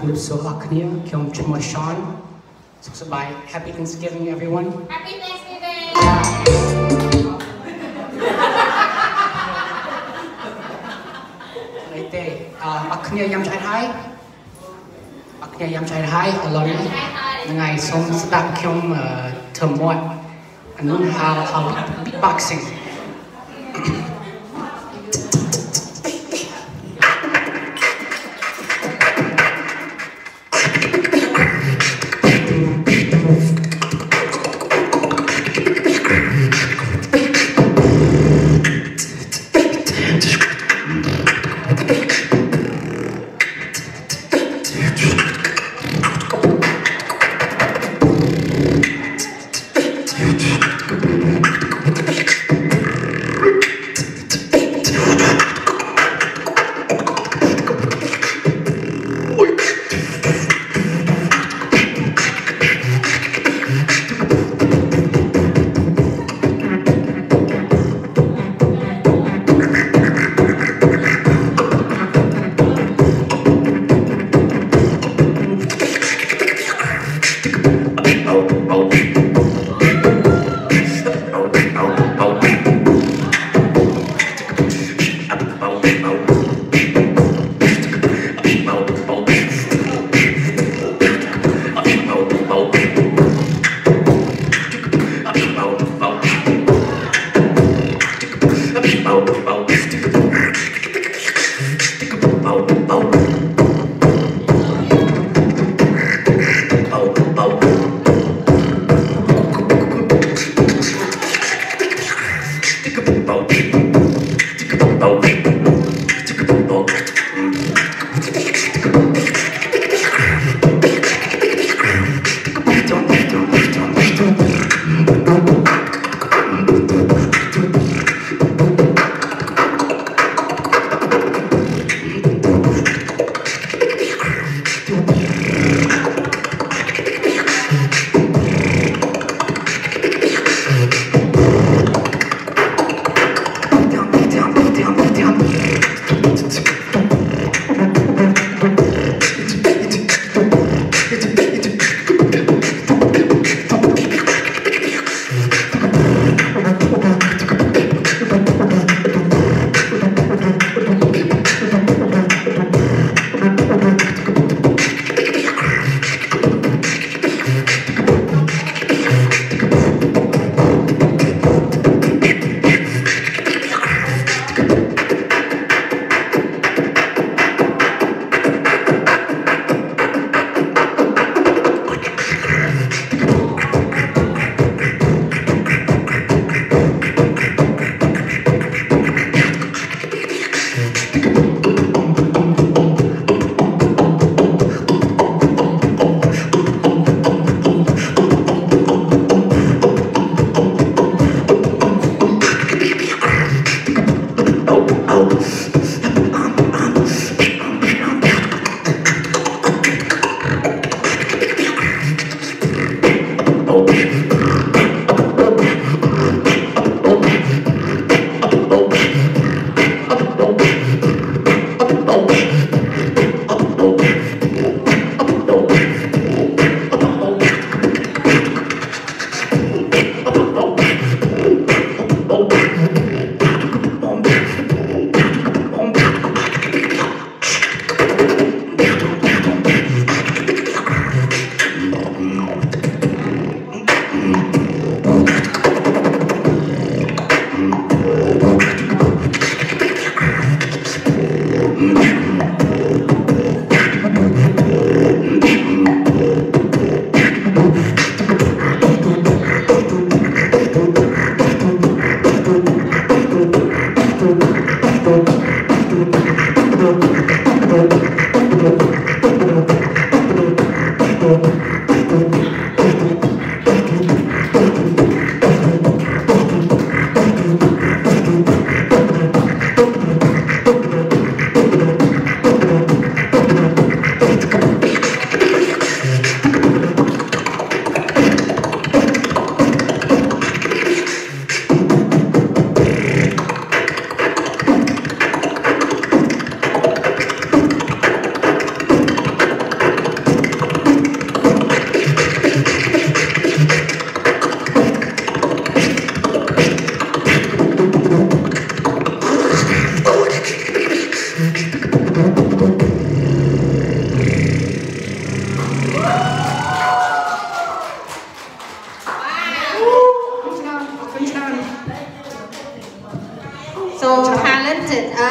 ជំរាបសួរអស់គ្នាខ្ញុំឈ្មោះ Sean សុខសប្បាយ Happy Thanksgiving everyone Happy Thanksgiving អីទេអឺអស់គ្នាញ៉ាំឆ្អែតហើយអស់គ្នាញ៉ាំឆ្អែតហើយឥឡូវនេះហ្នឹងហើយសូមស្ដាប់ខ្ញុំអឺធ្វើមាត់អានោះហៅ out.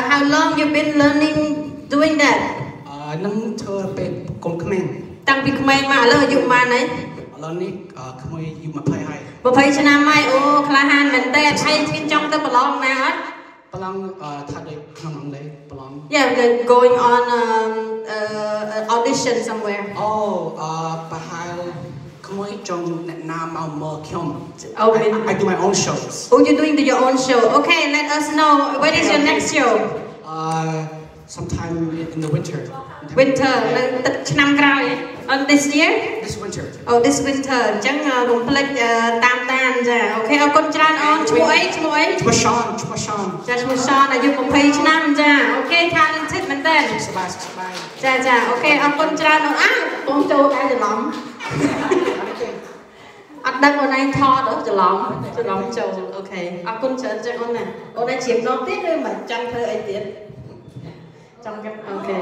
uh, how long you've been learning doing that អឺនឹងធ្វើពេលកូនក្មេងតាំងពីក្មេងមកឥឡូវអាយុប៉ុន្មានហើយឥឡូវនេះក្មេងអាយុ20ហើយ20ឆ្នាំហើយអូក្លាហានមែនតើហើយមានចង់ទៅប្រឡងណាអត់ប្រឡងថាដូចក្នុងអង់គ្លេសប្រឡង Yeah they're going on um uh, audition somewhere អូអឺប្រហែល ក្មួយចង់អ្នកណាមកមើលខ្ញុំ Oh, I, really? I do my own shows Oh you're doing your own show Okay let us know when is your next show uh sometime in the winter Winter នៅទឹកឆ្នាំក្រោយ On this year this winter Oh this winter អញ្ចឹងអឺកុំភ្លេចអឺតាមដានចាអូខេអរគុណច្រើនអូនឈ្មោះអីឈ្មោះអី ឈ្មោះ Sean ឈ្មោះ Sean ចាឈ្មោះ Sean អាយុ20ឆ្នាំចាអូខេ talented មែនតើ សប្បាយសប្បាយ ចាចាអូខេអរគុណច្រើនអូនអើបងចូលដែរច្រឡំអត់ ដឹងអូនឯងថតអូច្រឡំច្រឡំចូលអូខេអរគុណច្រើនចឹងអូនណាអូនឯងជ្រាបដងទៀតឬមិនចង់ធ្វើអីទៀតចង់កាត់អូខេ